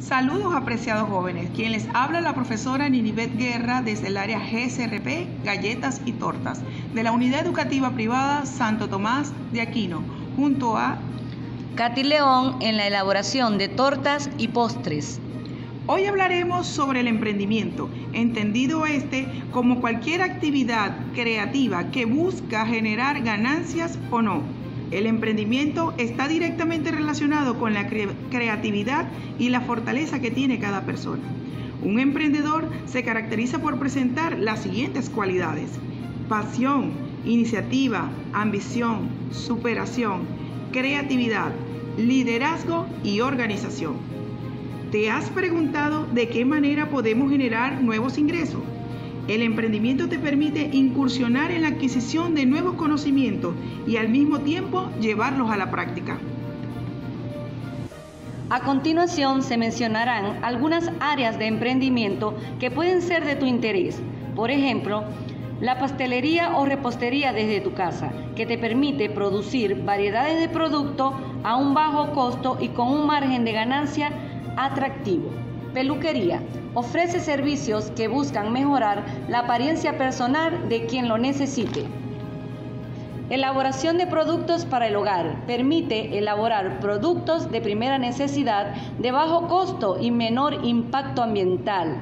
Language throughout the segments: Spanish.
Saludos apreciados jóvenes, quien les habla la profesora Ninibet Guerra desde el área GSRP, Galletas y Tortas, de la Unidad Educativa Privada Santo Tomás de Aquino, junto a Katy León en la elaboración de tortas y postres. Hoy hablaremos sobre el emprendimiento, entendido este como cualquier actividad creativa que busca generar ganancias o no. El emprendimiento está directamente relacionado con la creatividad y la fortaleza que tiene cada persona. Un emprendedor se caracteriza por presentar las siguientes cualidades. Pasión, iniciativa, ambición, superación, creatividad, liderazgo y organización. ¿Te has preguntado de qué manera podemos generar nuevos ingresos? El emprendimiento te permite incursionar en la adquisición de nuevos conocimientos y al mismo tiempo llevarlos a la práctica. A continuación se mencionarán algunas áreas de emprendimiento que pueden ser de tu interés. Por ejemplo, la pastelería o repostería desde tu casa, que te permite producir variedades de productos a un bajo costo y con un margen de ganancia atractivo. Peluquería. Ofrece servicios que buscan mejorar la apariencia personal de quien lo necesite. Elaboración de productos para el hogar. Permite elaborar productos de primera necesidad de bajo costo y menor impacto ambiental,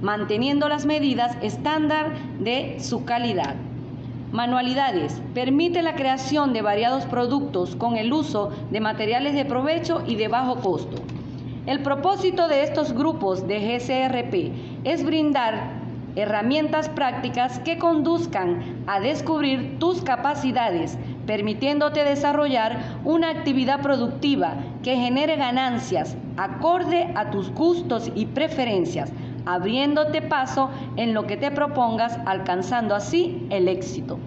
manteniendo las medidas estándar de su calidad. Manualidades. Permite la creación de variados productos con el uso de materiales de provecho y de bajo costo. El propósito de estos grupos de GCRP es brindar herramientas prácticas que conduzcan a descubrir tus capacidades, permitiéndote desarrollar una actividad productiva que genere ganancias acorde a tus gustos y preferencias, abriéndote paso en lo que te propongas, alcanzando así el éxito.